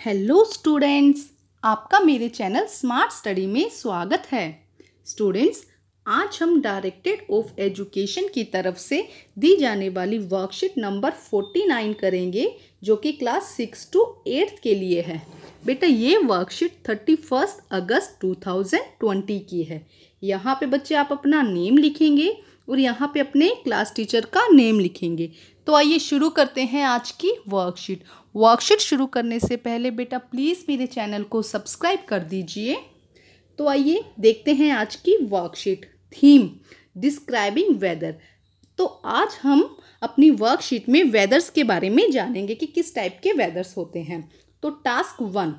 Hello students, आपका मेरे channel smart study में स्वागत है। स्टूडेंट्स, आज हम डायरेक्टेड ऑफ़ एजुकेशन की तरफ़ से दी जाने वाली वर्कशीट नंबर 49 करेंगे, जो कि क्लास सिक्स टू एट्थ के लिए है। बेटा, ये वर्कशीट थर्टी फ़र्स्ट अगस्त 2020 की है। यहाँ पे बच्चे आप अपना नेम लिखेंगे और यहाँ पे अपने क्लास टीचर का नेम लिखेंगे। तो आइए शुरू करते हैं आज की वर्कशीट। वर्कशीट शुरू करने से पहले बेटा प्लीज़ मेरे चैनल को सब्सक्राइब कर दीजिए। तो आइए देखते हैं आज की वर्कशीट थीम डिस्क्राइबिंग वेदर तो आज हम अपनी वर्कशीट में वेदर्स के बारे में जानेंगे कि किस टाइप के वेदर्स होते हैं। तो task one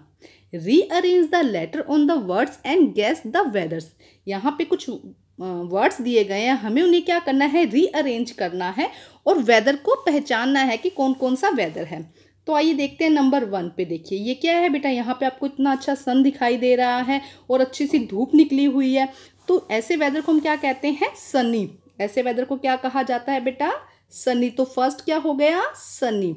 rearrange the letter on the words and guess the weathers यहाँ पे कुछ वर्ड्स दिए गए हैं। हमें उन्हें क्या करना है? रीअरेंज करना है और वेदर को पहचानना है कि कौन कौन सा वेदर है। तो आइए देखते हैं नंबर वन पे देखिए। ये क्या है बेटा? यहाँ पे आपको इतना अच्छा सन दिखाई दे रहा है और अच्छी सी धूप निकली हुई है। तो ऐसे वेदर को हम क्या कहते हैं? सनी ऐसे वेदर को क्या कहा जाता है बेटा? सनी तो फ़र्स्ट क्या हो गया? सनी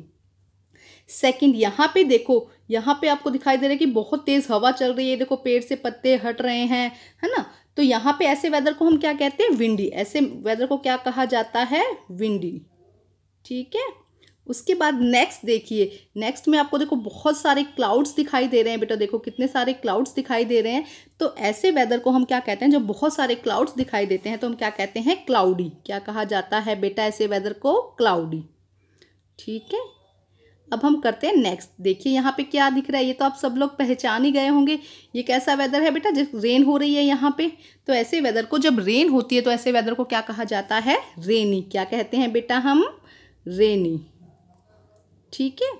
सेकंड यहाँ पे देखो, यहाँ पे आपको दिखाई दे रहा है कि बहुत तेज़ हवा चल रही है। देखो, पेड़ से पत्ते हट रहे हैं, है ना? तो यहाँ पे ऐसे वेदर को हम क्या कहते हैं? विंडी ऐसे वेदर को क्या कहा जाता है? विंडी ठीक है? उसके बाद नेक्स्ट देखिए। नेक्स्ट में आपको देखो बहुत सारे क्लाउड्स दिखाई दे रहे हैं बेटा। देखो कितने सारे क्लाउड्स दिखाई दे रहे हैं। तो ऐसे वेदर को हम क्या कहते हैं? जब बहुत सारे क्लाउड्स दिखाई देते हैं तो हम क्या कहते हैं? क्लाउडी क्या कहा जाता है बेटा ऐसे वेदर को? क्लाउडी ठीक है? अब हम करते हैं नेक्स्ट देखिए यहाँ पे क्या दिख रहा है? ये तो आप सब लोग पहचान ही गए होंगे। ये कैसा वेदर है बेटा? जब रेन हो रही है यहाँ पे तो ऐसे वेदर को जब रेन होती है तो ऐसे वेदर को क्या कहा जाता है? रेनी क्या कहते हैं बेटा हम? रेनी ठीक है?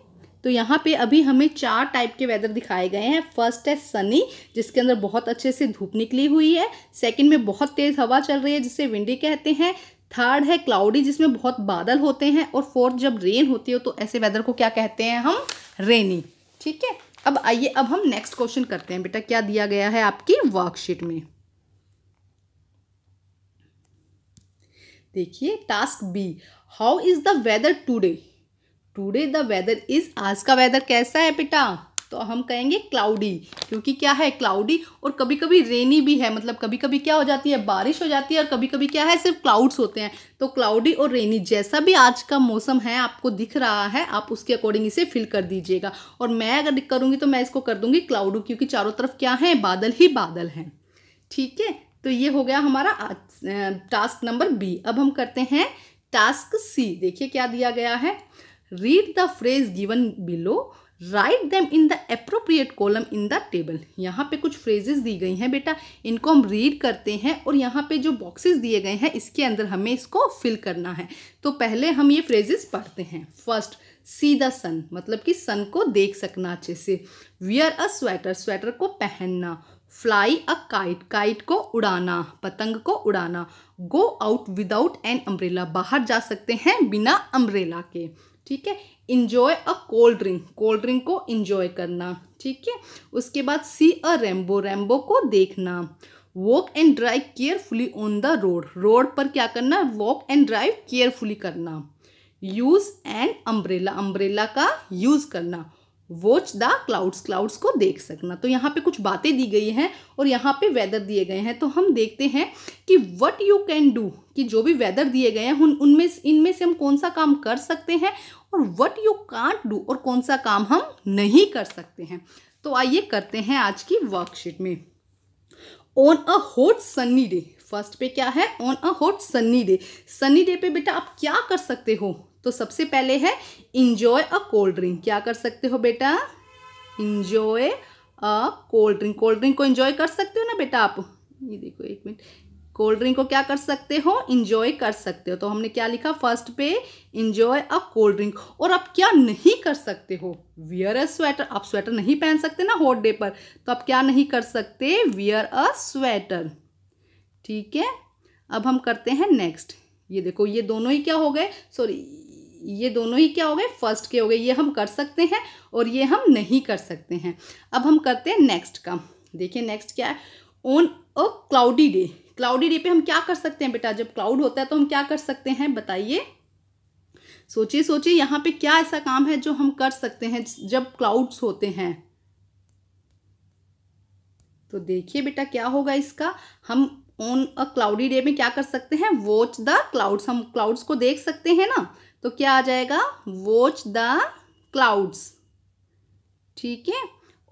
तो यहाँ पे अभी हमें चार टाइप के वेदर दिखाए गए हैं। फ़र्स्ट है सनी जिसके अंदर बहुत अच्छे से धूप निकली हुई है। सेकंड में बहुत तेज़ हवा चल रही है, जिसे विंडी कहते हैं। थर्ड है क्लाउडी जिसमें बहुत बादल होते हैं। और फोर्थ जब रेन होती हो तो ऐसे वेदर को क्या कहते हैं हम? रेनी ठीक है? अब आइए, अब हम नेक्स्ट क्वेश्चन करते हैं। बेटा, क्या दिया गया है आपकी वर्कशीट में? देखिए task B how is the weather today today the weather is आज का वेदर कैसा है बेटा तो हम कहेंगे क्लाउडी क्योंकि क्या है क्लाउडी और कभी कभी रेनी भी है मतलब कभी कभी क्या हो जाती है, बारिश हो जाती है और कभी कभी क्या है, सिर्फ़ क्लाउड्स होते हैं। तो क्लाउडी और रेनी जैसा भी आज का मौसम है, आपको दिख रहा है, आप उसके अकॉर्डिंग इसे फिल कर दीजिएगा। और मैं अगर करूँगी तो मैं इसको कर दूँगी क्लाउडू क्योंकि चारों तरफ़ क्या है, बादल ही बादल हैं। ठीक है? तो ये हो गया हमारा टास्क नंबर बी अब हम करते हैं टास्क सी देखिए क्या दिया गया है। Read the phrase given below write them in the appropriate column in the table यहाँ पे कुछ फ्रेजेस दी गई हैं बेटा। इनको हम रीड करते हैं और यहाँ पे जो बॉक्सेस दिए गए हैं, इसके अंदर हमें इसको फिल करना है। तो पहले हम ये फ्रेजेस पढ़ते हैं। फ़र्स्ट सी द सन मतलब कि सन को देख सकना अच्छे से। वियर अ स्वेटर स्वेटर को पहनना। फ्लाई अ काइट काइट को उड़ाना। पतंग को उड़ाना। Go out without an umbrella बाहर जा सकते हैं बिना अम्ब्रेला के। ठीक है? Enjoy a cold drink cold drink को इंजॉय करना, ठीक है? उसके बाद सी अ रेम्बो रेम्बो को देखना. Walk and drive carefully on the road road पर क्या करना? वॉक एंड ड्राइव केयरफुली करना. यूज़ एंड अम्ब्रेला अम्ब्रेला का यूज़ करना. वॉच द क्लाउड्स क्लाउड्स को देख सकना। तो यहाँ पे कुछ बातें दी गई हैं और यहाँ पे वेदर दिए गए हैं। तो हम देखते हैं कि वट यू कैन डू कि जो भी वेदर दिए गए हैं, उन, उनमें इनमें से हम कौन सा काम कर सकते हैं और वट यू कांट डू और कौन सा काम हम नहीं कर सकते हैं। तो आइए करते हैं आज की वर्कशीट में। On a hot sunny day first पे क्या है? On a hot sunny day sunny day पे बेटा आप क्या कर सकते हो? तो सबसे पहले है इंजॉय अ कोल्ड ड्रिंक क्या कर सकते हो बेटा? Enjoy a cold drink cold drink को इंजॉय कर सकते हो ना बेटा आप? ये देखो एक मिनट कोल्ड ड्रिंक को क्या कर सकते हो? इंजॉय कर सकते हो. तो हमने क्या लिखा? फ़र्स्ट पे इंजॉय अ कोल्ड ड्रिंक और आप क्या नहीं कर सकते हो? वियर अ स्वेटर आप स्वेटर नहीं पहन सकते ना हॉट डे पर. तो आप क्या नहीं कर सकते? वियर अ स्वेटर ठीक है? अब हम करते हैं नेक्स्ट ये देखो, ये दोनों ही क्या हो गए? सॉरी ये दोनों ही क्या हो गए? फ़र्स्ट के हो गए। ये हम कर सकते हैं और ये हम नहीं कर सकते हैं। अब हम करते हैं नेक्स्ट का देखिए नेक्स्ट क्या है? On a cloudy day cloudy day पे हम क्या कर सकते हैं बेटा? जब क्लाउड होता है तो हम क्या कर सकते हैं? बताइए। सोचिए सोचिए, यहाँ पे क्या ऐसा काम है जो हम कर सकते हैं जब क्लाउड्स होते हैं? तो देखिए बेटा क्या होगा इसका? हम ऑन अ क्लाउडी डे में क्या कर सकते हैं? वॉच द क्लाउड्स हम क्लाउड्स को देख सकते हैं ना? तो क्या आ जाएगा? वॉच द क्लाउड्स ठीक है?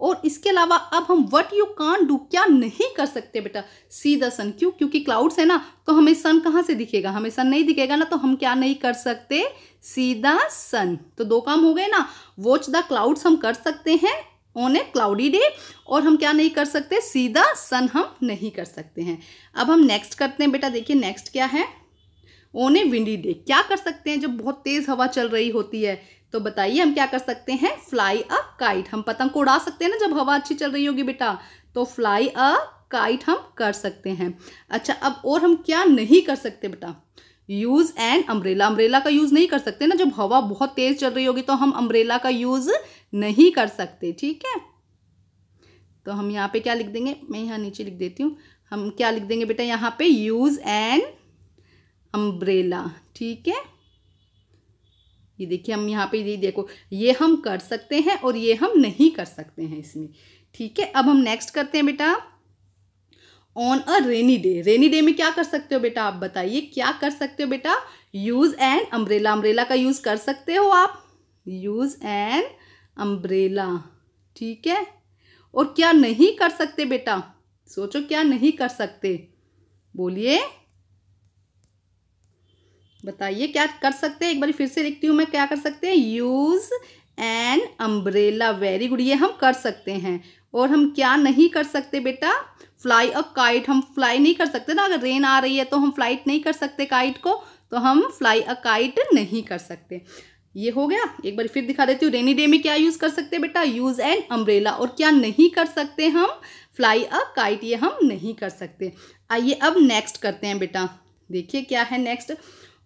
और इसके अलावा अब हम वट यू कान डू क्या नहीं कर सकते बेटा? सी द सन क्यों? क्योंकि क्लाउड्स है ना तो हमें सन कहाँ से दिखेगा? हमें सन नहीं दिखेगा ना तो हम क्या नहीं कर सकते? सी द सन तो दो काम हो गए ना? वॉच द क्लाउड्स हम कर सकते हैं ऑन ए क्लाउडी डे और हम क्या नहीं कर सकते? सीधा सन हम नहीं कर सकते हैं। अब हम नेक्स्ट करते हैं बेटा, देखिए नेक्स्ट क्या है? ऑन ए विंडी डे क्या कर सकते हैं? जब बहुत तेज़ हवा चल रही होती है तो बताइए हम क्या कर सकते हैं? फ्लाई अ काइट हम पतंग को उड़ा सकते हैं ना जब हवा अच्छी चल रही होगी बेटा? तो फ्लाई अ काइट हम कर सकते हैं। अच्छा अब और हम क्या नहीं कर सकते बेटा? यूज़ एन अम्ब्रेला अम्ब्रेला का यूज़ नहीं कर सकते ना। जब हवा बहुत तेज़ चल रही होगी तो हम अम्ब्रेला का यूज़ नहीं कर सकते, ठीक है? तो हम यहाँ पे क्या लिख देंगे? मैं यहाँ नीचे लिख देती हूँ। हम क्या लिख देंगे बेटा? यहाँ पे यूज़ एन अम्ब्रेला ठीक है? ये देखिए, हम यहाँ पे ये देखो, ये हम कर सकते हैं और ये हम नहीं कर सकते हैं इसमें, ठीक है? अब हम नेक्स्ट करते हैं बेटा। On a rainy day rainy day में क्या कर सकते हो बेटा? आप बताइए, क्या कर सकते हो बेटा? यूज़ एन अम्ब्रेला अम्ब्रेला का यूज़ कर सकते हो आप। यूज़ एन अम्ब्रेला ठीक है? और क्या नहीं कर सकते बेटा? सोचो क्या नहीं कर सकते। बोलिए। बताइए, क्या कर सकते हैं? एक बार फिर से लिखती हूँ मैं, क्या कर सकते हैं? Use an umbrella very good ये हम कर सकते हैं। और हम क्या नहीं कर सकते बेटा? फ्लाई अ काइट हम फ्लाई नहीं कर सकते ना। अगर रेन आ रही है तो हम फ़्लाइट नहीं कर सकते काइट को तो हम फ्लाई अ काइट नहीं कर सकते। ये हो गया। एक बार फिर दिखा देती हूँ। रेनी डे में क्या यूज़ कर सकते हैं बेटा? यूज़ एन अम्ब्रेला और क्या नहीं कर सकते हम? फ्लाई अ काइट ये हम नहीं कर सकते। आइए अब नेक्स्ट करते हैं बेटा। देखिए क्या है next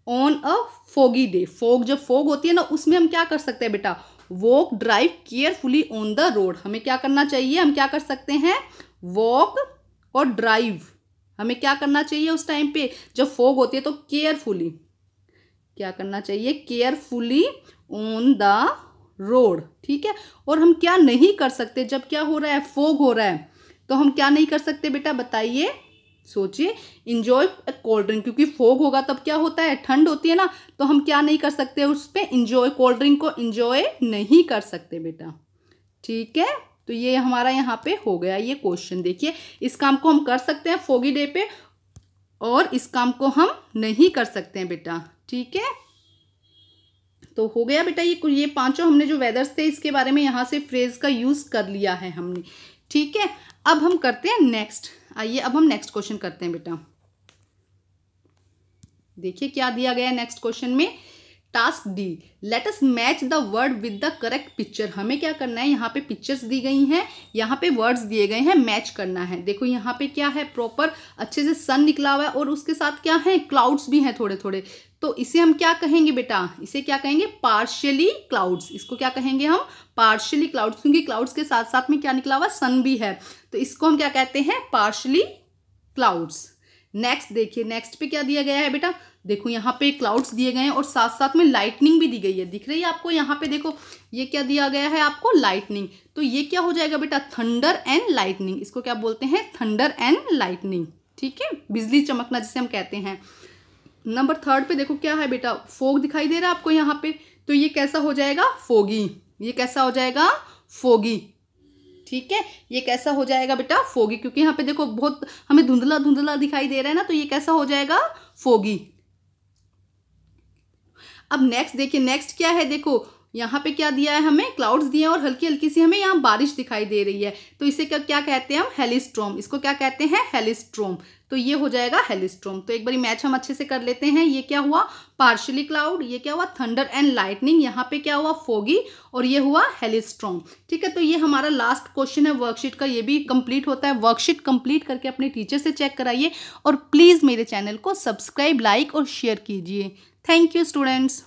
on a foggy day fog जब फोग होती है ना, उसमें हम क्या कर सकते हैं बेटा? Walk drive carefully on the road. हमें क्या करना चाहिए? हम क्या कर सकते हैं? वॉक और ड्राइव। हमें क्या करना चाहिए उस टाइम पे? जब फोग होती है तो केयरफुली। क्या करना चाहिए? Carefully on the road. ठीक है? और हम क्या नहीं कर सकते? जब क्या हो रहा है? फोग हो रहा है। तो हम क्या नहीं कर सकते बेटा? बताइए। सोचिए इंजॉय कोल्ड ड्रिंक क्योंकि फोग होगा तब क्या होता है? ठंड होती है ना तो हम क्या नहीं कर सकते उस पर इंजॉय कोल्ड ड्रिंक को इंजॉय नहीं कर सकते बेटा। ठीक है? तो ये हमारा यहाँ पे हो गया ये क्वेश्चन देखिए, इस काम को हम कर सकते हैं फोगी डे पे और इस काम को हम नहीं कर सकते हैं बेटा। ठीक है? तो हो गया बेटा ये ये पाँचों हमने जो वेदर्स थे, इसके बारे में यहाँ से फ्रेज का यूज़ कर लिया है हमने। ठीक है? अब हम करते हैं नेक्स्ट आइए, अब हम नेक्स्ट क्वेश्चन करते हैं बेटा। देखिए क्या दिया गया नेक्स्ट क्वेश्चन में। Task D let us match the word with the correct picture हमें क्या करना है, यहाँ पे पिक्चर्स दी गई हैं, यहाँ पे वर्ड्स दिए गए हैं मैच करना है। देखो यहाँ पे क्या है प्रॉपर अच्छे से सन निकला हुआ है और उसके साथ क्या है क्लाउड्स भी हैं थोड़े थोड़े तो इसे हम क्या कहेंगे बेटा? इसे क्या कहेंगे? पार्शियली क्लाउड्स इसको क्या कहेंगे हम? पार्शियली क्लाउड्स क्योंकि क्लाउड्स के साथ साथ में क्या निकला हुआ? सन भी है। तो इसको हम क्या कहते हैं? पार्शियली क्लाउड्स नेक्स्ट देखिए नेक्स्ट पे क्या दिया गया है बेटा? देखो, यहाँ पे क्लाउड्स दिए गए हैं और साथ साथ में लाइटनिंग भी दी गई है। दिख रही है आपको? यहाँ पे देखो, ये क्या दिया गया है आपको? लाइटनिंग तो ये क्या हो जाएगा बेटा? थंडर एंड लाइटनिंग इसको क्या बोलते हैं? थंडर एंड लाइटनिंग ठीक है? बिजली चमकना जिसे हम कहते हैं। नंबर थर्ड पे देखो क्या है बेटा, फोग दिखाई दे रहा है आपको यहाँ पे तो ये कैसा हो जाएगा? फोगी। ये कैसा हो जाएगा? फोगी। ठीक है? ये कैसा हो जाएगा बेटा? फोगी, क्योंकि यहाँ पे देखो बहुत हमें धुंधला धुंधला दिखाई दे रहा है ना तो ये कैसा हो जाएगा? फोगी। अब नेक्स्ट देखिए नेक्स्ट क्या है देखो? यहाँ पे क्या दिया है हमें? क्लाउड्स दिए हैं और हल्की हल्की सी हमें यहाँ बारिश दिखाई दे रही है। तो इसे क्या क्या कहते हैं हम? हेलिस्ट्रोम इसको क्या कहते हैं? हेलिस्ट्रोम तो ये हो जाएगा हेलिस्ट्रोम। तो एक बार मैच हम अच्छे से कर लेते हैं। ये क्या हुआ? पार्शली क्लाउड, ये क्या हुआ? Thunder and lightning. यहाँ पे क्या हुआ? फोगी और ये हुआ हेलिस्ट्रोम। ठीक है तो ये हमारा लास्ट क्वेश्चन है। वर्कशीट का ये भी कंप्लीट होता है। वर्कशीट कंप्लीट करके अपने टीचर से चेक कराइए और प्लीज़ मेरे चैनल को सब्सक्राइब, लाइक और शेयर कीजिए। Thank you students.